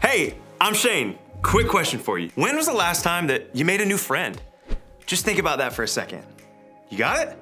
Hey, I'm Shane. Quick question for you. When was the last time that you made a new friend? Just think about that for a second. You got it?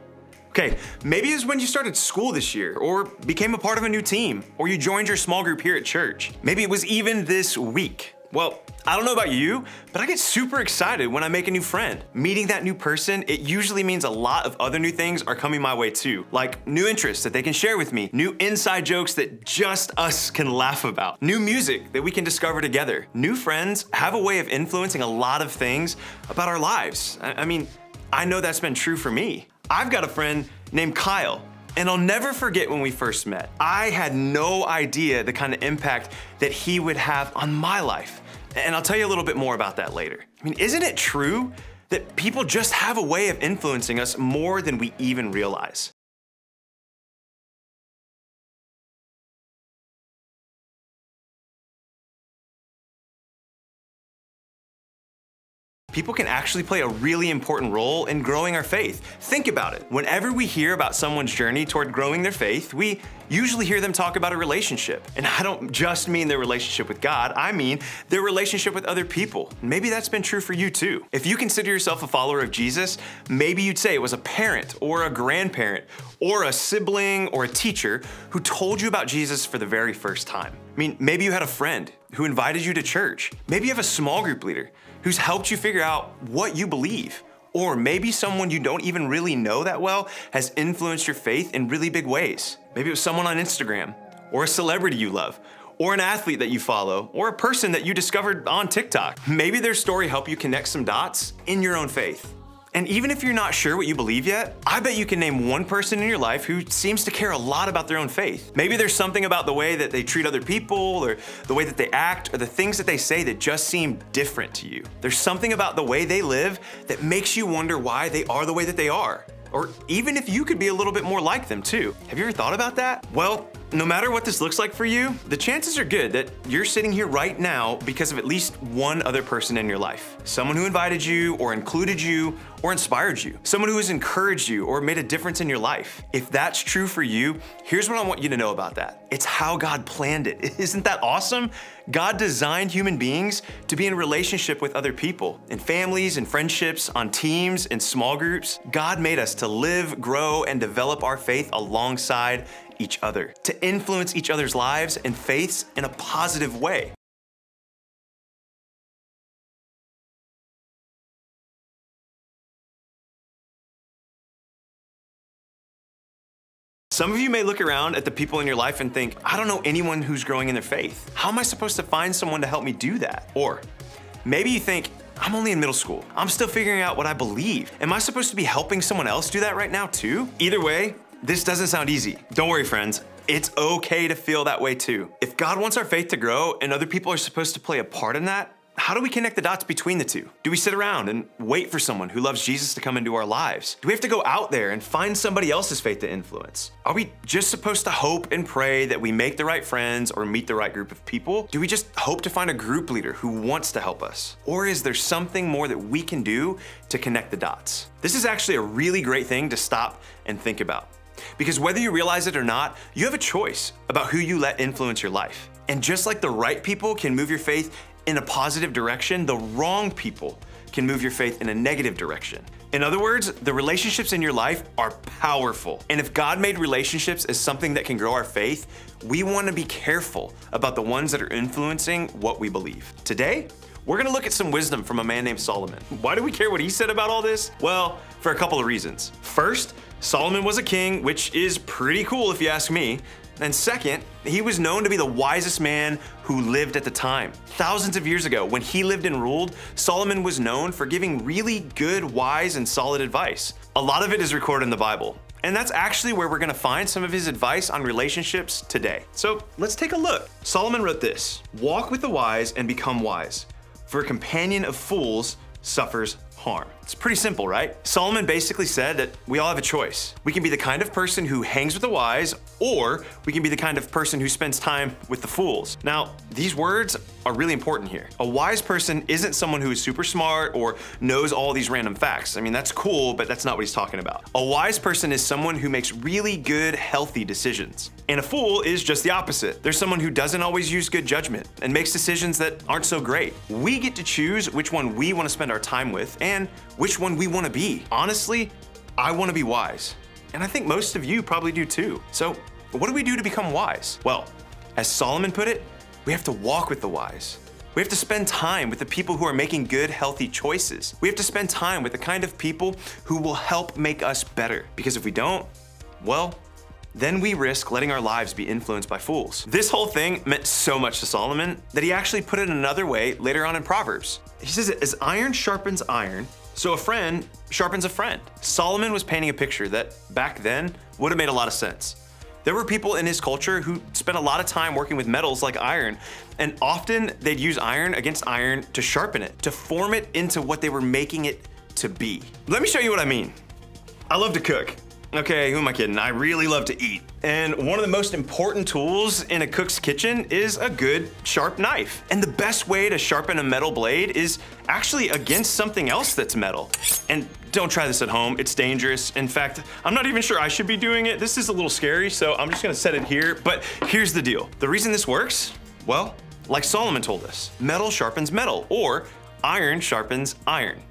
Okay, maybe it's when you started school this year, or became a part of a new team, or you joined your small group here at church. Maybe it was even this week. Well, I don't know about you, but I get super excited when I make a new friend. Meeting that new person, it usually means a lot of other new things are coming my way too, like new interests that they can share with me, new inside jokes that just us can laugh about, new music that we can discover together. New friends have a way of influencing a lot of things about our lives. I, I mean, I know that's been true for me. I've got a friend named Kyle and I'll never forget when we first met. I had no idea the kind of impact that he would have on my life. And I'll tell you a little bit more about that later. I mean, isn't it true that people just have a way of influencing us more than we even realize? People can actually play a really important role in growing our faith. Think about it. Whenever we hear about someone's journey toward growing their faith, we usually hear them talk about a relationship. And I don't just mean their relationship with God, I mean their relationship with other people. Maybe that's been true for you too. If you consider yourself a follower of Jesus, maybe you'd say it was a parent or a grandparent or a sibling or a teacher who told you about Jesus for the very first time. I mean, maybe you had a friend who invited you to church. Maybe you have a small group leader who's helped you figure out what you believe. Or maybe someone you don't even really know that well has influenced your faith in really big ways. Maybe it was someone on Instagram, or a celebrity you love, or an athlete that you follow, or a person that you discovered on TikTok. Maybe their story helped you connect some dots in your own faith. And even if you're not sure what you believe yet, I bet you can name one person in your life who seems to care a lot about their own faith. Maybe there's something about the way that they treat other people or the way that they act or the things that they say that just seem different to you. There's something about the way they live that makes you wonder why they are the way that they are. Or even if you could be a little bit more like them too. Have you ever thought about that? Well, no matter what this looks like for you, the chances are good that you're sitting here right now because of at least one other person in your life. Someone who invited you or included you or inspired you. Someone who has encouraged you or made a difference in your life. If that's true for you, here's what I want you to know about that. It's how God planned it. Isn't that awesome? God designed human beings to be in relationship with other people, in families and friendships, on teams, in small groups. God made us to live, grow, and develop our faith alongside each other, to influence each other's lives and faiths in a positive way. Some of you may look around at the people in your life and think, I don't know anyone who's growing in their faith. How am I supposed to find someone to help me do that? Or maybe you think, I'm only in middle school. I'm still figuring out what I believe. Am I supposed to be helping someone else do that right now too? Either way, this doesn't sound easy. Don't worry, friends. It's okay to feel that way too. If God wants our faith to grow and other people are supposed to play a part in that, how do we connect the dots between the two? Do we sit around and wait for someone who loves Jesus to come into our lives? Do we have to go out there and find somebody else's faith to influence? Are we just supposed to hope and pray that we make the right friends or meet the right group of people? Do we just hope to find a group leader who wants to help us? Or is there something more that we can do to connect the dots? This is actually a really great thing to stop and think about. Because whether you realize it or not, you have a choice about who you let influence your life. And just like the right people can move your faith in a positive direction, the wrong people can move your faith in a negative direction. In other words, the relationships in your life are powerful. And if God made relationships as something that can grow our faith, we want to be careful about the ones that are influencing what we believe. Today, we're gonna look at some wisdom from a man named Solomon. Why do we care what he said about all this? Well, for a couple of reasons. First, Solomon was a king, which is pretty cool if you ask me. And second, he was known to be the wisest man who lived at the time. Thousands of years ago, when he lived and ruled, Solomon was known for giving really good, wise, and solid advice. A lot of it is recorded in the Bible. And that's actually where we're gonna find some of his advice on relationships today. So let's take a look. Solomon wrote this Walk with the wise and become wise, for a companion of fools suffers harm. It's pretty simple, right? Solomon basically said that we all have a choice. We can be the kind of person who hangs with the wise, or we can be the kind of person who spends time with the fools. Now, these words are really important here. A wise person isn't someone who is super smart or knows all these random facts. I mean, that's cool, but that's not what he's talking about. A wise person is someone who makes really good, healthy decisions. And a fool is just the opposite. There's someone who doesn't always use good judgment and makes decisions that aren't so great. We get to choose which one we want to spend our time with and which one we want to be. Honestly, I want to be wise. And I think most of you probably do too. So, what do we do to become wise? Well, as Solomon put it, we have to walk with the wise. We have to spend time with the people who are making good, healthy choices. We have to spend time with the kind of people who will help make us better. Because if we don't, well, then we risk letting our lives be influenced by fools. This whole thing meant so much to Solomon that he actually put it another way later on in Proverbs. He says, as iron sharpens iron, so a friend sharpens a friend. Solomon was painting a picture that back then would have made a lot of sense. There were people in his culture who spent a lot of time working with metals like iron, and often they'd use iron against iron to sharpen it, to form it into what they were making it to be. Let me show you what I mean. I love to cook. Okay, who am I kidding? I really love to eat. And one of the most important tools in a cook's kitchen is a good sharp knife. And the best way to sharpen a metal blade is actually against something else that's metal. And don't try this at home, it's dangerous. In fact, I'm not even sure I should be doing it. This is a little scary, so I'm just gonna set it here. But here's the deal. The reason this works, well, like Solomon told us, metal sharpens metal, or iron sharpens iron.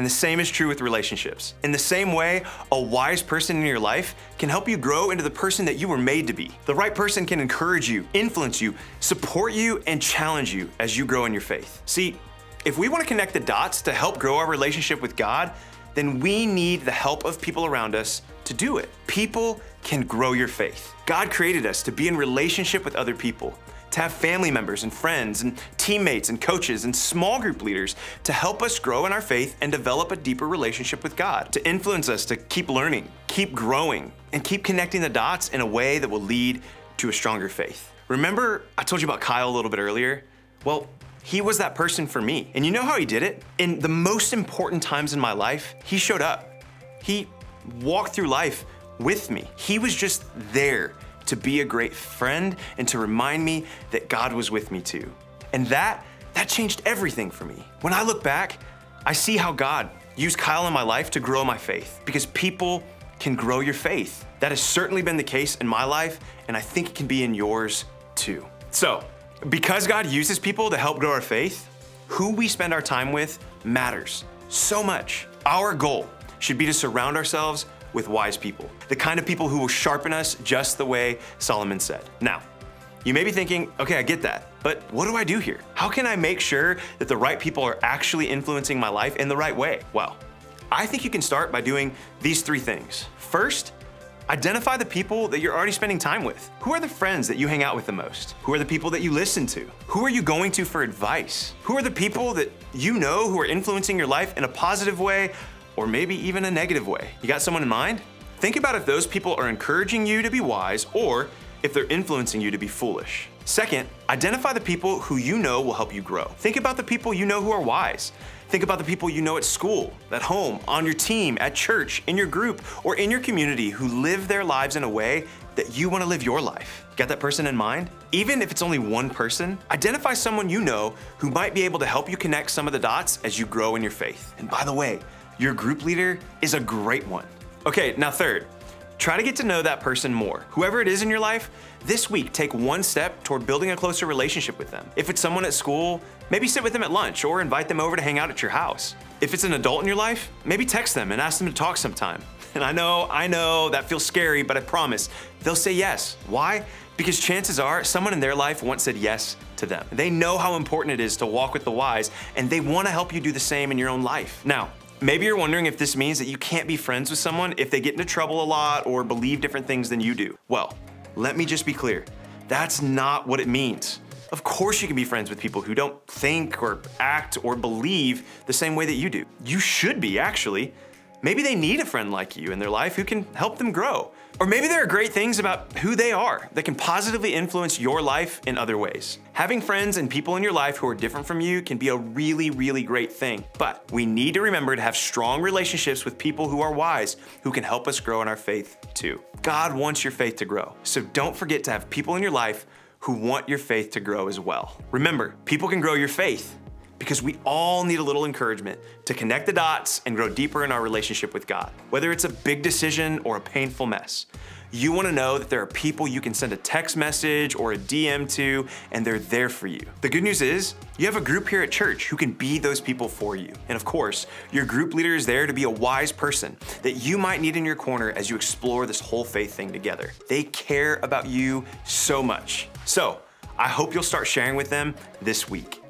And the same is true with relationships. In the same way, a wise person in your life can help you grow into the person that you were made to be. The right person can encourage you, influence you, support you, and challenge you as you grow in your faith. See, if we want to connect the dots to help grow our relationship with God, then we need the help of people around us to do it. People can grow your faith. God created us to be in relationship with other people to have family members and friends and teammates and coaches and small group leaders to help us grow in our faith and develop a deeper relationship with God, to influence us to keep learning, keep growing, and keep connecting the dots in a way that will lead to a stronger faith. Remember, I told you about Kyle a little bit earlier? Well, he was that person for me. And you know how he did it? In the most important times in my life, he showed up. He walked through life with me. He was just there to be a great friend and to remind me that God was with me too. And that, that changed everything for me. When I look back, I see how God used Kyle in my life to grow my faith because people can grow your faith. That has certainly been the case in my life, and I think it can be in yours too. So, because God uses people to help grow our faith, who we spend our time with matters so much. Our goal should be to surround ourselves with wise people, the kind of people who will sharpen us just the way Solomon said. Now, you may be thinking, okay, I get that, but what do I do here? How can I make sure that the right people are actually influencing my life in the right way? Well, I think you can start by doing these three things. First, Identify the people that you're already spending time with. Who are the friends that you hang out with the most? Who are the people that you listen to? Who are you going to for advice? Who are the people that you know who are influencing your life in a positive way or maybe even a negative way. You got someone in mind? Think about if those people are encouraging you to be wise or if they're influencing you to be foolish. Second, identify the people who you know will help you grow. Think about the people you know who are wise. Think about the people you know at school, at home, on your team, at church, in your group, or in your community who live their lives in a way that you want to live your life. Got that person in mind? Even if it's only one person, identify someone you know who might be able to help you connect some of the dots as you grow in your faith. And by the way, your group leader is a great one. Okay, now third, try to get to know that person more. Whoever it is in your life, this week take one step toward building a closer relationship with them. If it's someone at school, maybe sit with them at lunch or invite them over to hang out at your house. If it's an adult in your life, maybe text them and ask them to talk sometime. And I know, I know that feels scary, but I promise they'll say yes. Why? Because chances are someone in their life once said yes to them. They know how important it is to walk with the wise, and they want to help you do the same in your own life. Now, Maybe you're wondering if this means that you can't be friends with someone if they get into trouble a lot or believe different things than you do. Well, let me just be clear. That's not what it means. Of course you can be friends with people who don't think or act or believe the same way that you do. You should be, actually. Maybe they need a friend like you in their life who can help them grow. Or maybe there are great things about who they are that can positively influence your life in other ways. Having friends and people in your life who are different from you can be a really, really great thing. But we need to remember to have strong relationships with people who are wise, who can help us grow in our faith too. God wants your faith to grow. So don't forget to have people in your life who want your faith to grow as well. Remember, people can grow your faith because we all need a little encouragement to connect the dots and grow deeper in our relationship with God. Whether it's a big decision or a painful mess, you wanna know that there are people you can send a text message or a DM to, and they're there for you. The good news is, you have a group here at church who can be those people for you. And of course, your group leader is there to be a wise person that you might need in your corner as you explore this whole faith thing together. They care about you so much. So, I hope you'll start sharing with them this week.